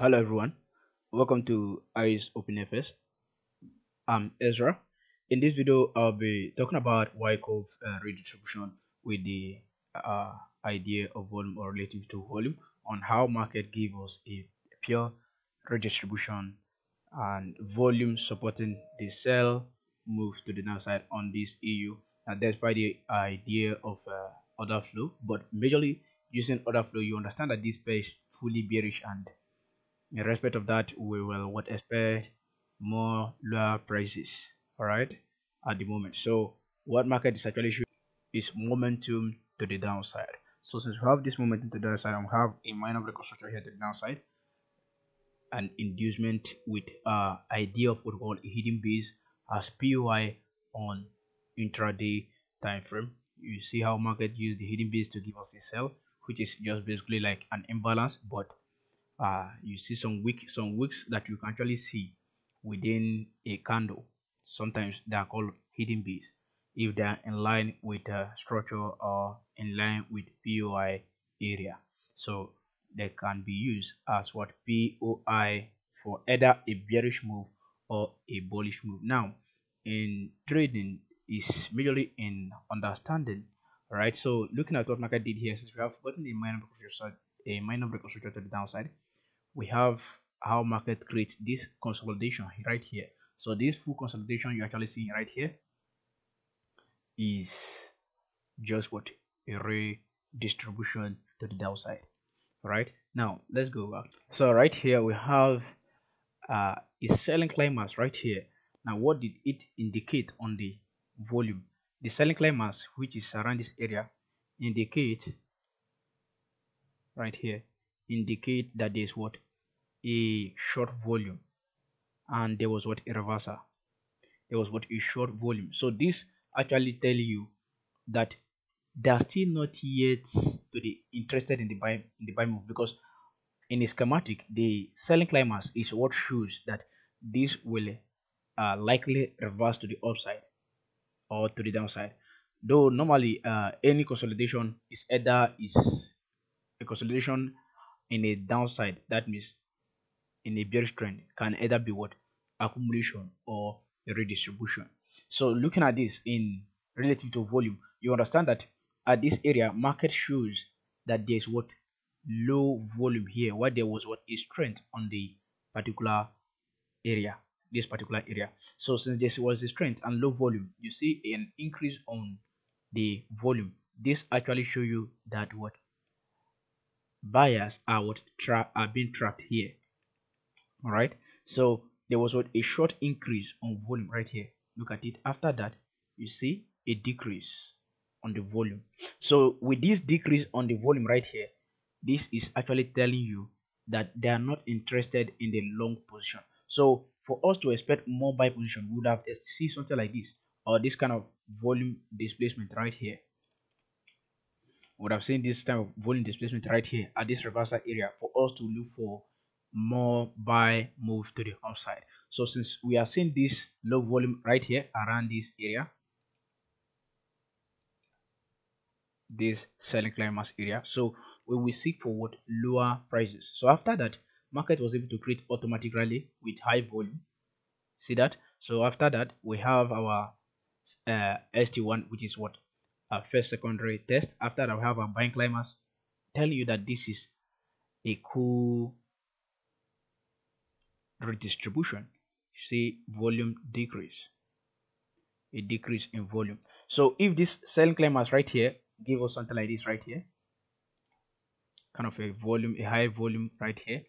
Hello everyone, welcome to Eyes Opening FX. I'm Ezra. In this video, I'll be talking about Wyckoff uh, redistribution with the uh, idea of volume or relative to volume on how market give us a pure redistribution and volume supporting the sell move to the downside on this EU and despite the idea of uh, order flow but majorly using order flow you understand that this pair is fully bearish and in respect of that we will what expect more lower prices all right at the moment. So what market is actually showing is momentum to the downside. So since we have this momentum to the downside and we have a minor reconstruction here to the downside an inducement with uh idea of what we call hidden base as POI on intraday time frame you see how market use the hidden base to give us a sell which is just basically like an imbalance but uh, you see some wick some wicks that you can actually see within a candle. Sometimes they are called hidden bees if they are in line with a structure or in line with POI area. So they can be used as what? POI for either a bearish move or a bullish move. Now in trading is majorly in understanding right? So looking at what market did here since we have gotten a minor a minor reconstruction to the downside. We have how market creates this consolidation right here. So this full consolidation you're actually see right here is just what? A redistribution to the downside right? Now let's go back. So right here we have uh a selling climax right here. Now what did it indicate on the volume? The selling climax which is around this area indicate right here indicate that there's what? A short volume. And there was what? A reversal. There was what? A short volume. So this actually tell you that they're still not yet to be interested in the buy in the buy move because in a schematic the selling climax is what shows that this will uh, likely reverse to the upside or to the downside. Though normally uh, any consolidation is either is a consolidation in a downside that means in a bearish trend can either be what? Accumulation or redistribution. So looking at this in relative to volume you understand that at this area market shows that there's what? Low volume here where there was what? Is strength on the particular area this particular area. So since this was the strength and low volume you see an increase on the volume. This actually show you that what buyers are what trap are being trapped here. All right so there was what a short increase on volume right here. Look at it. After that you see a decrease on the volume. So with this decrease on the volume right here this is actually telling you that they are not interested in the long position. So for us to expect more buy position we would have to see something like this or this kind of volume displacement right here would have seen this type of volume displacement right here at this reversal area for us to look for more buy move to the upside. So since we are seeing this low volume right here around this area this selling climax area so we will seek for what? Lower prices. So after that market was able to create automatic rally with high volume. See that? So after that we have our uh, st1 which is what our first secondary test. After we have our buying climax tell you that this is a cool redistribution. See volume decrease. A decrease in volume. So if this selling climax right here give us something like this right here kind of a volume a high volume right here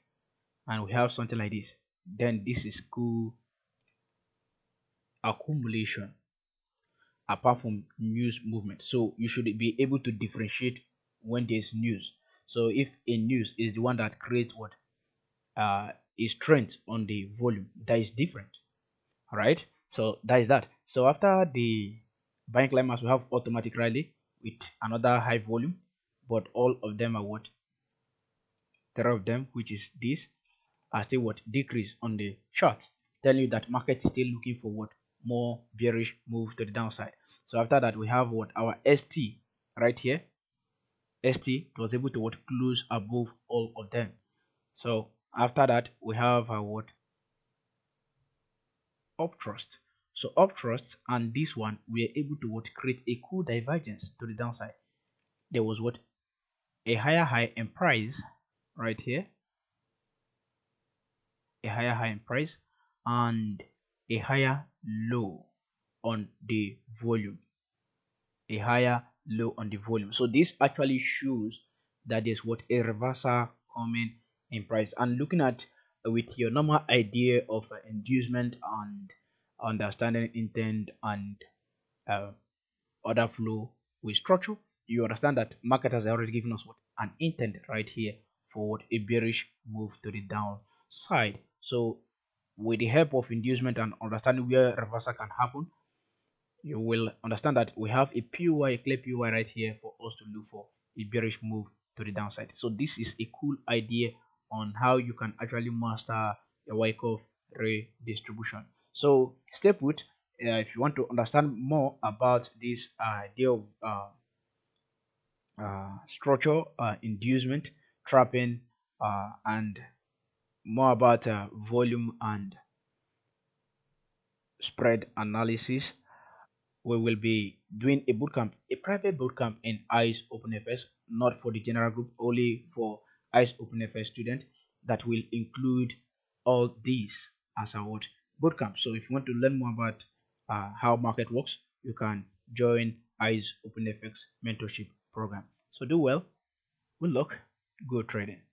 and we have something like this then this is cool accumulation apart from news movement. So you should be able to differentiate when there's news. So if a news is the one that creates what uh is strength on the volume that is different all right so that is that. So after the buying climax we have automatic rally with another high volume but all of them are what? Three of them which is this are still what? Decrease on the chart telling you that market is still looking for what more bearish move to the downside. So after that we have what? Our st right here. St was able to what? Close above all of them. So after that we have our what? Upthrust so upthrust and this one we are able to what? Create a cool divergence to the downside. There was what? A higher high in price right here. A higher high in price. And a higher low on the volume. A higher low on the volume. So this actually shows that there's what? A reversal coming in price. And looking at uh, with your normal idea of uh, inducement and understanding intent and uh, order flow with structure you understand that market has already given us what? An intent right here for what? A bearish move to the downside. So with the help of inducement and understanding where reversal can happen you will understand that we have a POI, a clear POI right here for us to look for a bearish move to the downside. So this is a cool idea on how you can actually master your Wyckoff redistribution. So stay put uh, if you want to understand more about this idea of uh, uh, structure, uh, inducement, trapping, uh, and more about uh, volume and spread analysis we will be doing a bootcamp, a private bootcamp in ICE OpenFS, not for the general group, only for Eyes Opening FX student. that will include all these as our bootcamp. So if you want to learn more about uh, how market works, you can join ICE OpenFX mentorship program. So do well, good luck, good trading.